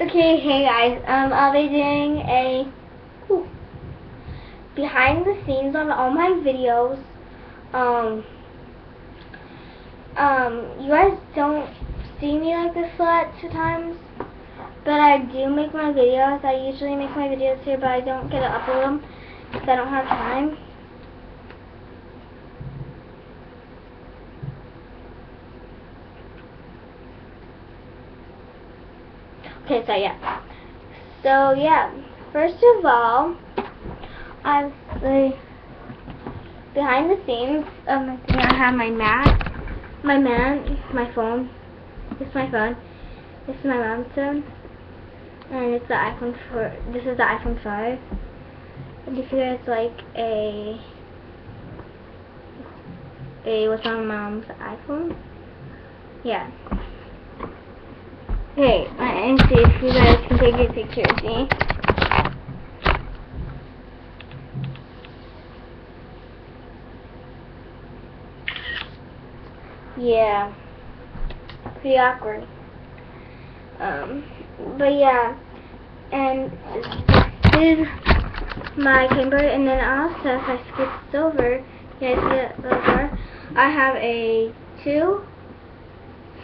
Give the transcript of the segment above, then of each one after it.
Okay, hey guys, um, I'll be doing a behind the scenes on all my videos. Um, um, you guys don't see me like this lots of times, but I do make my videos. I usually make my videos here, but I don't get to upload them because I don't have time. Okay, so yeah. So yeah, first of all, I'm the behind the scenes of my thing. I have my Mac, my man, my phone. This is my phone. This is my mom's phone, and it's the iPhone 4. This is the iPhone 5. And you guys like a a what's on mom's iPhone? Yeah. Hey, let me see if you guys can take a picture of me. Yeah. Pretty awkward. Um, but yeah. And this is my camper, and then also if I skip over, you guys it over, I have a two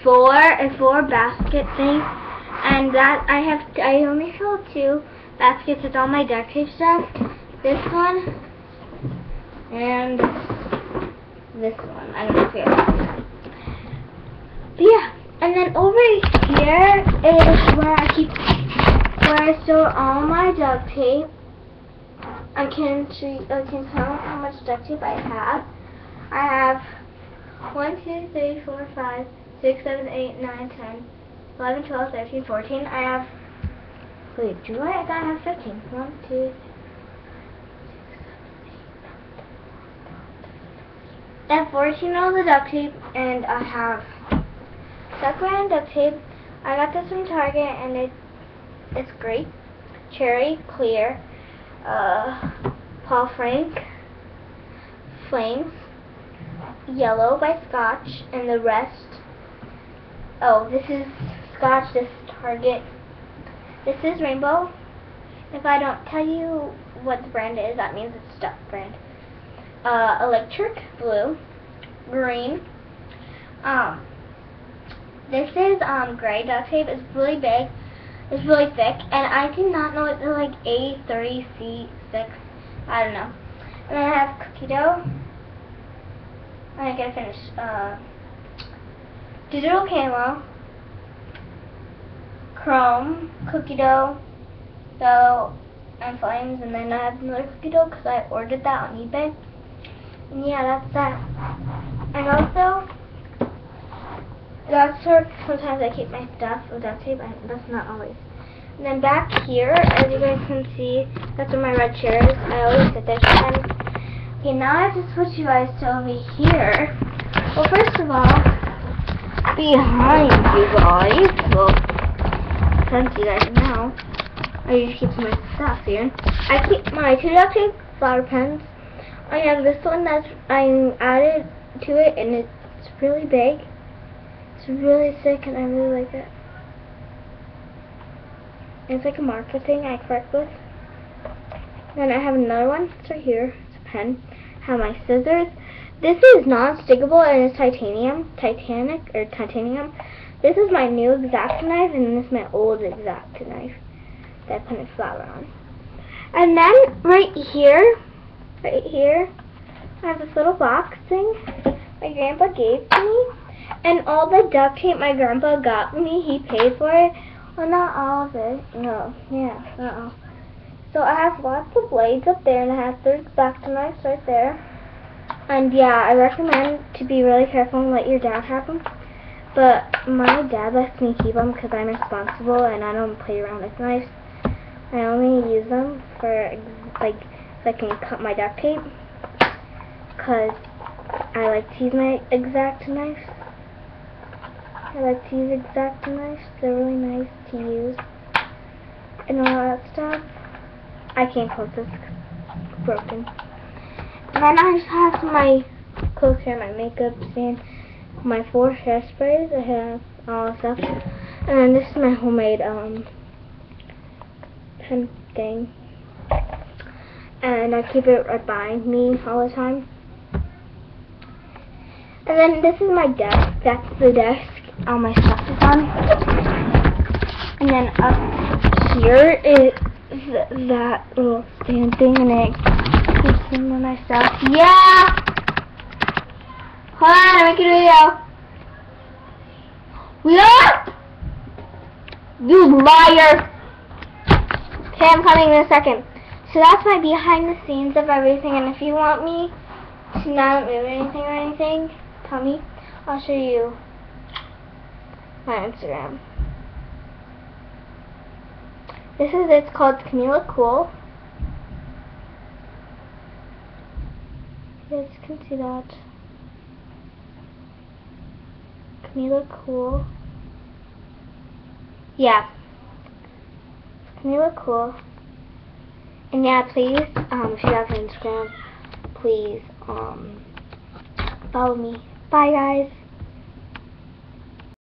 four a four basket thing, and that I have I only fill two baskets with all my duct tape stuff. This one and this one. I don't know But yeah, and then over here is where I keep where I store all my duct tape. I can see, I can count how much duct tape I have. I have one, two, three, four, five. 6, 7, 8, 9, 10, 11, 12, 13, 14. I have, wait, do I? I I have 15. 1, 2, I have 14 of the duct tape, and I have duck brand duct tape. I got this from Target, and it it's great. Cherry, clear, uh, Paul Frank, Flames, Yellow by Scotch, and the rest Oh, this is Scotch, this is Target. This is Rainbow. If I don't tell you what the brand is, that means it's Stuff brand. Uh, electric Blue. Green. Um, this is um, gray duct tape. It's really big. It's really thick. And I do not know it's like A3C6. I don't know. And I have cookie dough. I gotta finish. Uh, digital camo, chrome, cookie dough, dough, and flames, and then I have another cookie dough because I ordered that on eBay. And yeah, that's that. And also, that's where sometimes I keep my stuff with duct tape, that's not always. And then back here, as you guys can see, that's where my red chair is. I always sit there sometimes. Okay, now I have to switch you guys to over here. Well, first of all, behind you guys. Well, since you guys know, I just keep my stuff here. I keep my two duct flower pens. I have this one that I added to it, and it's really big. It's really thick, and I really like it. It's like a marker thing I correct with. Then I have another one. It's right here. It's a pen. I have my scissors. This is non-stickable and it's titanium, titanic, or titanium. This is my new X-Acto knife and this is my old X-Acto knife that I put a flower on. And then right here, right here, I have this little box thing my grandpa gave to me. And all the duct tape my grandpa got me, he paid for it. Well, not all of it. No, yeah, uh -oh. So I have lots of blades up there, and I have three X-Acto knives right there. And yeah, I recommend to be really careful and let your dad have them. But my dad lets me keep them because I'm responsible and I don't play around with knives. I only use them for, like, so I can cut my duct tape. Because I like to use my X-Acto knives. I like to use X-Acto knives. They're really nice to use. And all that stuff. I can't close this. It's broken. Then I have my clothes here, my makeup stand, my four hairsprays. I have all this stuff. And then this is my homemade um, pen thing. And I keep it right by me all the time. And then this is my desk. That's the desk all my stuff is on. And then up here is that little stand thing and it keeps some of my stuff. Yeah! Hold on, I'm making a video. Yeah! You liar! Okay, I'm coming in a second. So that's my behind the scenes of everything, and if you want me to not move anything or anything, tell me. I'll show you my Instagram. This is it's called Camila Cool. You guys can see that. Camila Cool. Yeah. Camila Cool. And yeah, please, um, if you have Instagram, please, um, follow me. Bye, guys.